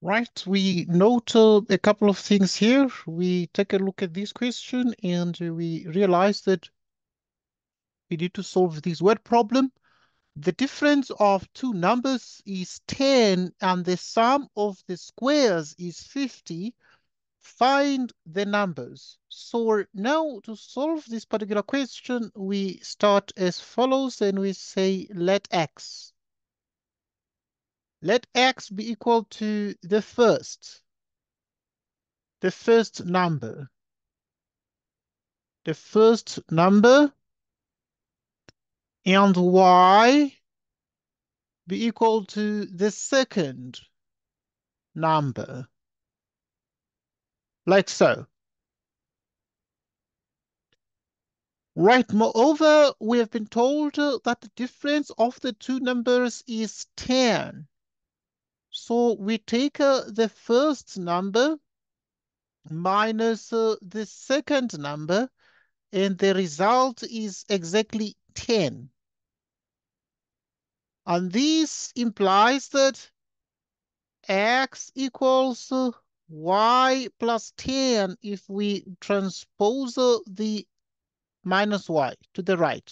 Right, we note a couple of things here. We take a look at this question and we realize that we need to solve this word problem. The difference of two numbers is 10 and the sum of the squares is 50. Find the numbers. So now to solve this particular question, we start as follows and we say let x let x be equal to the first, the first number. The first number and y be equal to the second number. Like so. Right, moreover, we have been told that the difference of the two numbers is 10. So we take uh, the first number minus uh, the second number, and the result is exactly 10. And this implies that x equals uh, y plus 10 if we transpose uh, the minus y to the right.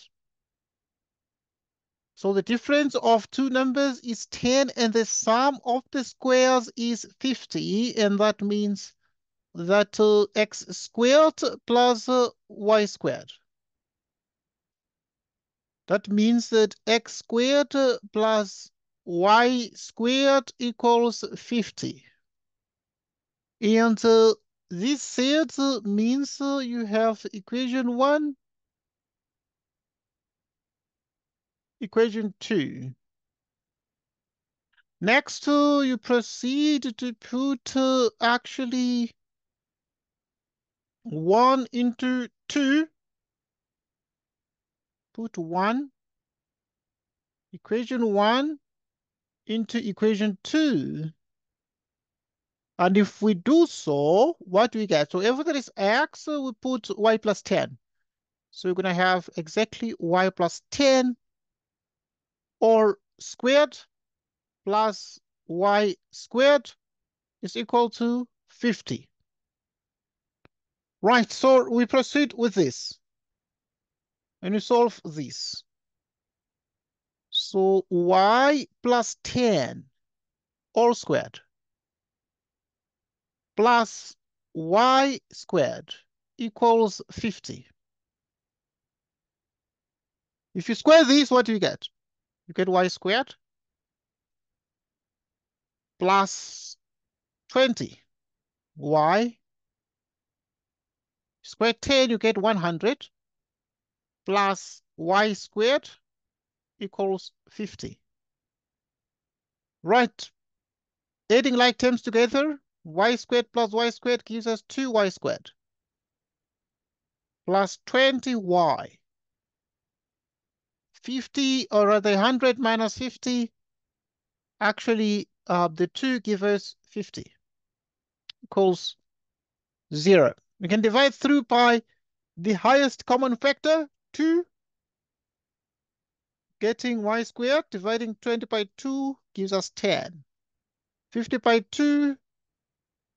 So the difference of two numbers is 10 and the sum of the squares is 50. And that means that uh, x squared plus uh, y squared. That means that x squared uh, plus y squared equals 50. And uh, this set means uh, you have equation 1 equation 2. Next, uh, you proceed to put uh, actually 1 into 2. Put 1, equation 1 into equation 2. And if we do so, what do we get? So there is x, uh, we put y plus 10. So we're going to have exactly y plus 10 or squared plus y squared is equal to 50. Right, so we proceed with this. And we solve this. So y plus 10 all squared plus y squared equals 50. If you square this, what do you get? You get y squared plus 20 y squared 10, you get 100 plus y squared equals 50. Right. Adding like terms together, y squared plus y squared gives us 2y squared plus 20y 50 or rather 100 minus 50, actually uh, the two give us 50 equals zero. We can divide through by the highest common factor, 2. Getting y squared, dividing 20 by 2 gives us 10. 50 by 2,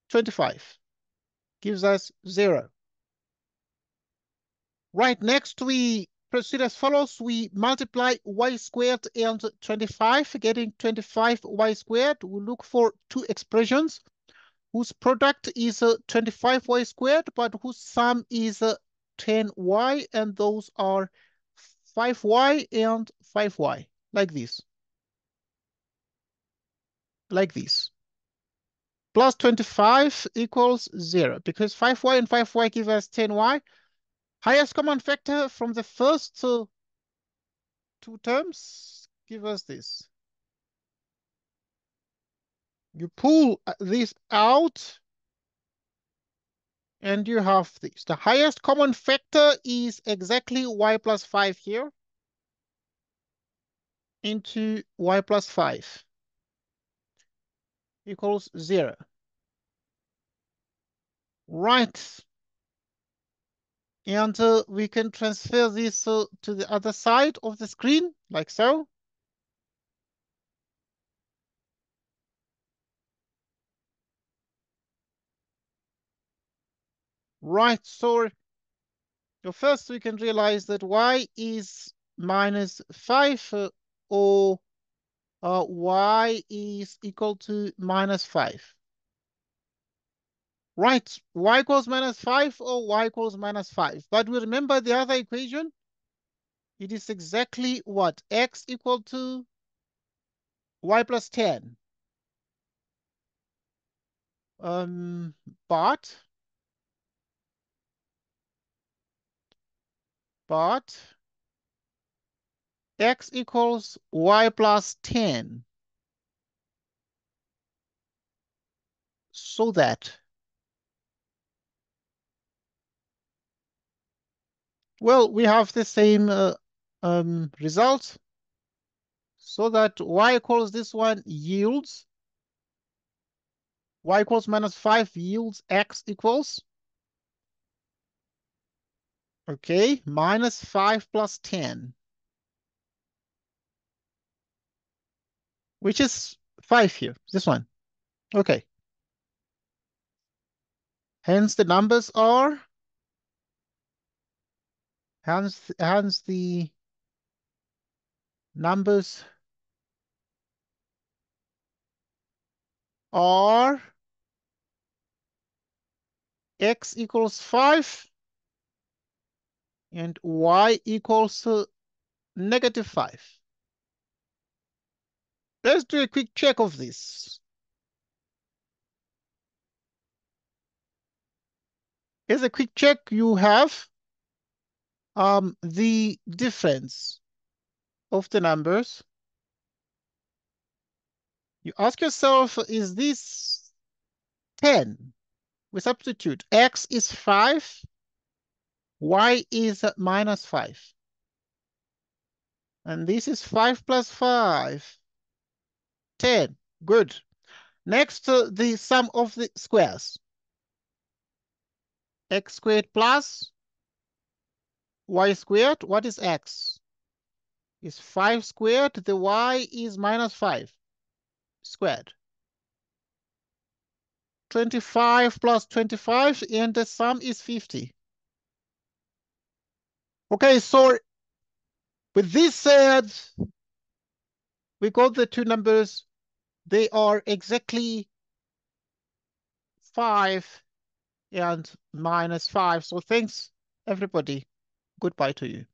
25. Gives us 0. Right, next we proceed as follows. We multiply y squared and 25, getting 25 y squared. We look for two expressions whose product is uh, 25y squared, but whose sum is uh, 10y, and those are 5y and 5y, like this. Like this. Plus 25 equals 0, because 5y and 5y give us 10y, Highest common factor from the first two, terms give us this. You pull uh, this out and you have this. The highest common factor is exactly y plus 5 here into y plus 5 equals 0. Right and uh, we can transfer this uh, to the other side of the screen, like so. Right, so, so first we can realize that y is minus 5 uh, or uh, y is equal to minus 5. Right, y equals minus 5 or y equals minus 5. But we remember the other equation? It is exactly what? x equal to y plus 10. Um, but, but x equals y plus 10. So that, well, we have the same uh, um, result. So that y equals this one yields, y equals minus 5 yields x equals, okay, minus 5 plus 10. which is 5 here, this one. Okay. Hence the numbers are, hence, hence the numbers are x equals 5 and y equals uh, negative 5. Let's do a quick check of this. As a quick check, you have um, the difference of the numbers. You ask yourself, is this 10? We substitute. X is 5. Y is minus 5. And this is 5 plus 5. 10. Good. Next, uh, the sum of the squares. x squared plus y squared. What is x? Is 5 squared. The y is minus 5 squared. 25 plus 25, and the sum is 50. Okay, so with this said, we got the two numbers they are exactly 5 and minus 5. So thanks, everybody. Goodbye to you.